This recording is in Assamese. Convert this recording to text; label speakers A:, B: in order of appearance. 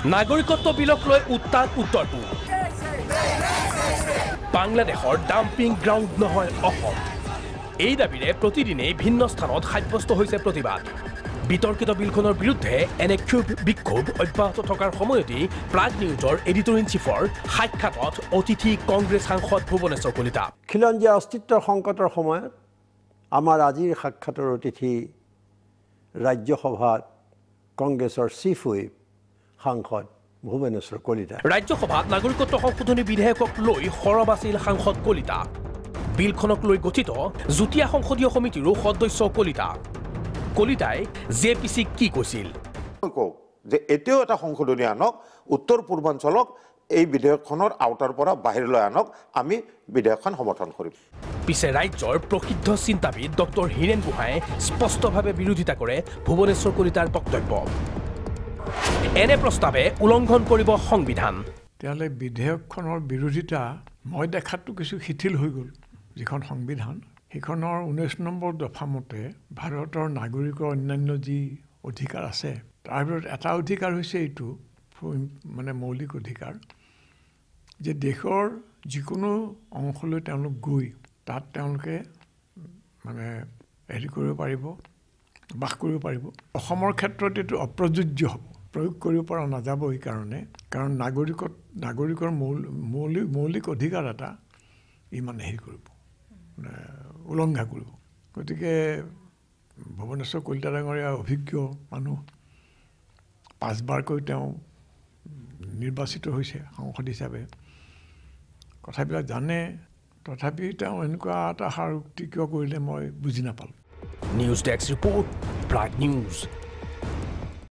A: নাগৰিকত্ব বিলক লৈ উত্তাল উত্তৰ পূব বাংলাদেশৰ ডাম্পিং গ্ৰাউণ্ড নহয় অসম। এই দাবীৰে প্ৰতিদিনেই ভিন্ন স্থানত সাব্যস্ত হৈছে প্ৰতিবাদ। বিতৰ্কিত বিলখনৰ বিৰুদ্ধে এনে ক্ষোভ বিক্ষোভ অব্যাহত থকাৰ সময়তেই প্ৰাগ নিউজৰ এডিটৰ ইন চিফৰ সাক্ষাতত অতিথি কংগ্ৰেছ সাংসদ ভুৱনেশ্বৰ কলিতা।
B: খিলঞ্জীয়া অস্তিত্বৰ সংকটৰ সময়ত আমাৰ আজিৰ সাক্ষাতৰ অতিথি ৰাজ্যসভাত কংগ্ৰেছৰ চিফ হুইপ। সাংসদ ভূৱনেশ্বৰ কলিতা।
A: ৰাজ্যসভাত নাগৰিকত্ব সংশোধনী বিধেয়কক লৈ সৰব আছিল সাংসদ কলিতা। বিলখনক লৈ গঠিত যুটীয়া সংসদীয় সমিতিৰো সদস্য কলিতা। কলিতাই জে পি চিক কি কৈছিল?
C: কওঁ যে এতিয়াও এটা সংশোধনী আনক উত্তৰ পূৰ্বাঞ্চলক এই বিধেয়কখনৰ আওতাৰ পৰা বাহিৰলৈ আনক আমি বিধেয়কখন সমৰ্থন কৰিম।
A: পিছে ৰাজ্যৰ প্ৰসিদ্ধ চিন্তাবিদ ডক্টৰ হীৰেণ গোহাঁয়ে স্পষ্টভাৱে বিৰোধিতা কৰে ভুৱনেশ্বৰ কলিতাৰ বক্তব্য। এনে প্ৰস্তাৱে উলংঘন কৰিব সংবিধান।
D: তেতিয়াহ'লে বিধেয়কখনৰ বিৰোধিতা মই দেখাততো কিছু শিথিল হৈ গ'ল যিখন সংবিধান। সেইখনৰ ঊনৈছ নম্বৰ দফা মতে ভাৰতৰ নাগৰিকৰ অন্যান্য যি অধিকাৰ আছে তাৰ ভিতৰত এটা অধিকাৰ হৈছে এইটো মানে মৌলিক অধিকাৰ যে দেশৰ যিকোনো অংশলৈ তেওঁলোক গৈ তাত তেওঁলোকে মানে হেৰি কৰিব পাৰিব বাস কৰিব পাৰিব। অসমৰ ক্ষেত্ৰত এইটো অপ্ৰযোজ্য হ'ব। প্ৰয়োগ কৰিব পৰা নাযাব এইকাৰণে কাৰণ। নাগৰিকত নাগৰিকৰ মৌল মৌলিক মৌলিক অধিকাৰ এটা ই মানে হেৰি কৰিব। মানে উলংঘা কৰিব। গতিকে ভুৱনেশ্বৰ কলিতা ডাঙৰীয়া অভিজ্ঞ মানুহ পাঁচবাৰকৈ তেওঁ নিৰ্বাচিত হৈছে সাংসদ হিচাপে। কথাবিলাক জানে তথাপি তেওঁ এনেকুৱা এটা সাৰোক্তি কিয় কৰিলে মই বুজি নাপালোঁ।
A: News desk report Prag news